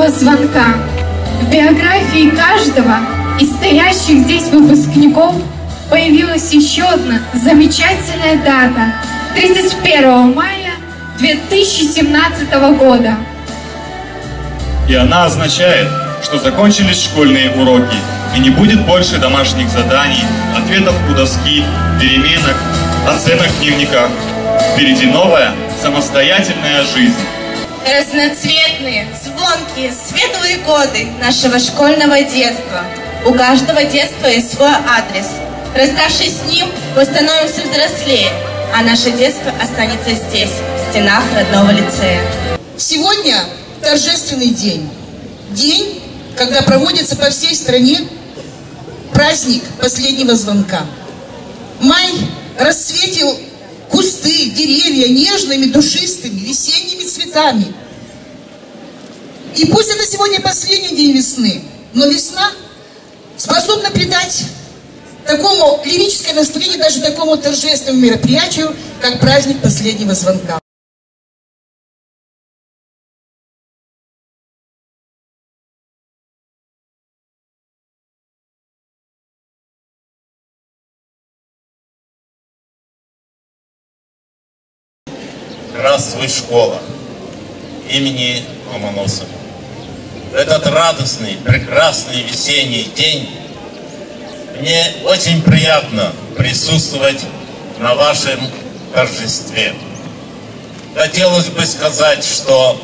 последнего звонка. В биографии каждого из стоящих здесь выпускников появилась еще одна замечательная дата – 31 мая 2017 года. И она означает, что закончились школьные уроки, и не будет больше домашних заданий, ответов у доски, переменок, оценок в дневниках. Впереди новая, самостоятельная жизнь. Разноцветные, звонкие, светлые годы нашего школьного детства. У каждого детства есть свой адрес. Расставшись с ним, мы становимся взрослее, а наше детство останется здесь, в стенах родного лицея. Сегодня торжественный день. День, когда проводится по всей стране праздник последнего звонка. Май расцветил кусты, деревья нежными, душистыми, весенними цветами. И пусть это сегодня последний день весны, но весна способна придать такому лирическое настроение даже такому торжественному мероприятию, как праздник последнего звонка. Здравствуй, школа имени Ломоносова. Этот радостный, прекрасный весенний день мне очень приятно присутствовать на вашем торжестве. Хотелось бы сказать, что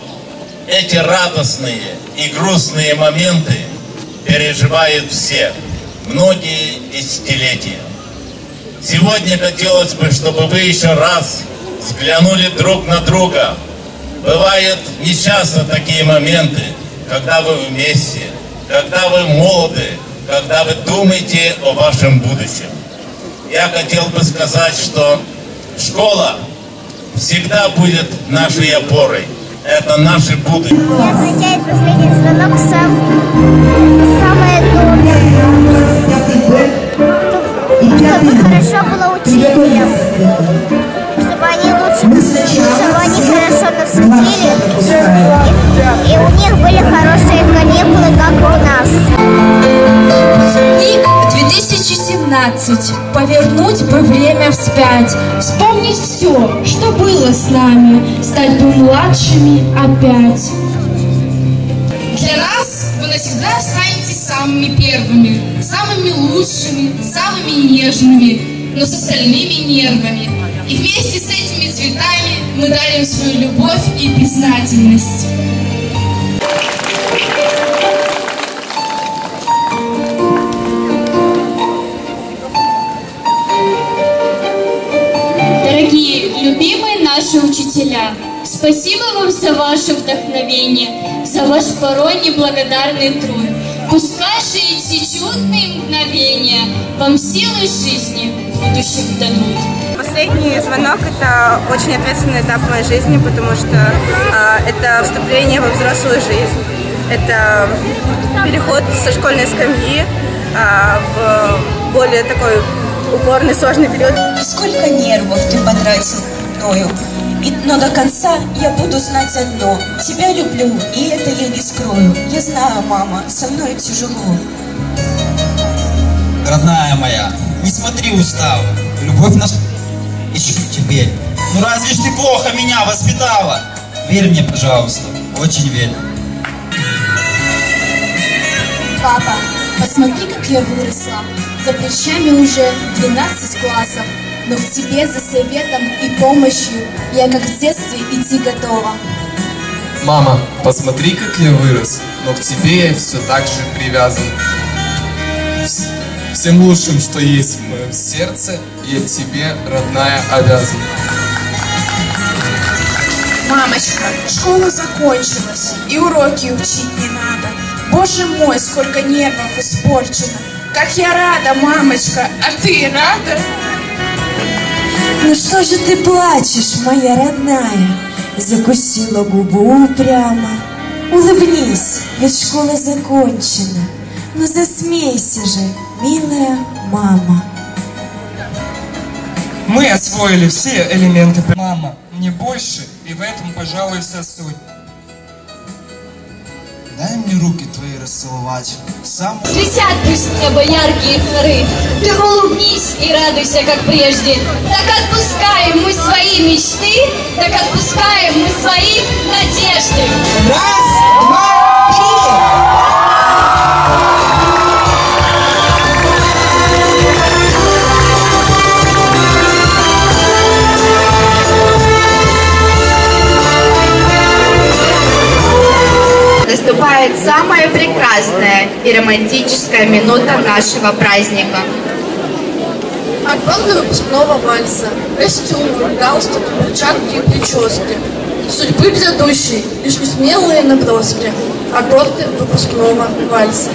эти радостные и грустные моменты переживают все, многие десятилетия. Сегодня хотелось бы, чтобы вы еще раз взглянули друг на друга. Бывают нечасто такие моменты, когда вы вместе, когда вы молоды, когда вы думаете о вашем будущем. Я хотел бы сказать, что школа всегда будет нашей опорой. Это наше будущее. Последний звонок сам, самое доброе. Чтобы хорошо было учителям, 2017. Повернуть бы время вспять. Вспомнить все, что было с нами. Стать бы младшими опять. Для нас вы навсегда останетесь самыми первыми, самыми лучшими, самыми нежными, но с остальными нервами. И вместе с этими цветами мы дарим свою любовь и признательность. Наши учителя, спасибо вам за ваше вдохновение, за ваш порой неблагодарный труд. Пускай же эти чудные мгновения вам силы жизни в будущем дадут. Последний звонок – это очень ответственный этап моей жизни, потому что э, это вступление во взрослую жизнь. Это переход со школьной скамьи э, в более такой упорный, сложный период. Сколько нервов ты потратил мною. И, но до конца я буду знать одно. Тебя люблю, и это я не скрою. Я знаю, мама, со мной тяжело. Родная моя, не смотри устава. Любовь наша ищу теперь. Ну разве ж ты плохо меня воспитала? Верь мне, пожалуйста, очень верь. Папа, посмотри, как я выросла. За плечами уже 12 классов. Но к тебе за советом и помощью я как в детстве идти готова. Мама, посмотри, как я вырос, но к тебе я все так же привязан. Всем лучшим, что есть в моем сердце, я тебе, родная, обязан. Мамочка, школа закончилась, и уроки учить не надо. Боже мой, сколько нервов испорчено. Как я рада, мамочка, а ты рада? Ну что же ты плачешь, моя родная? Закусила губу прямо. Улыбнись, ведь школа закончена. Ну засмейся же, милая мама. Мы освоили все элементы. Мама, не больше, и в этом, пожалуй, вся суть. Дай мне руки твои расцеловать. Сам... Светят пусть небо яркие хоры, Ты улыбнись и радуйся, как прежде. Так отпускаем мы свои мечты, Так отпускаем мы свои надежды. Раз, Наступает самая прекрасная и романтическая минута нашего праздника. Аккорды выпускного вальса, костюмы, галстук, перчатки и прически. Судьбы грядущей, лишь несмелые наброски. Аккорды выпускного вальса.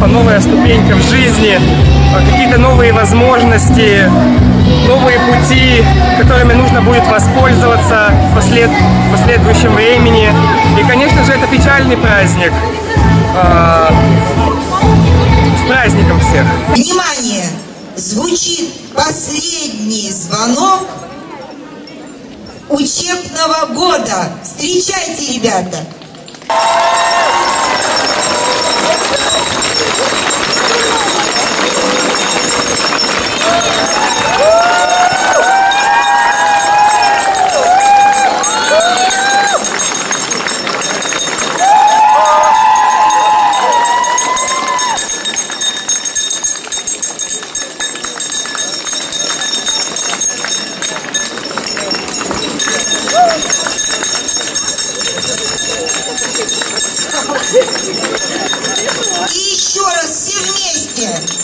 Этапа, новая ступенька в жизни, э, какие-то новые возможности, новые пути, которыми нужно будет воспользоваться в послед... в последующем времени. И, конечно же, это печальный праздник. Э, С праздником всех! Внимание! Звучит последний звонок учебного года. Встречайте, ребята! Woo! here.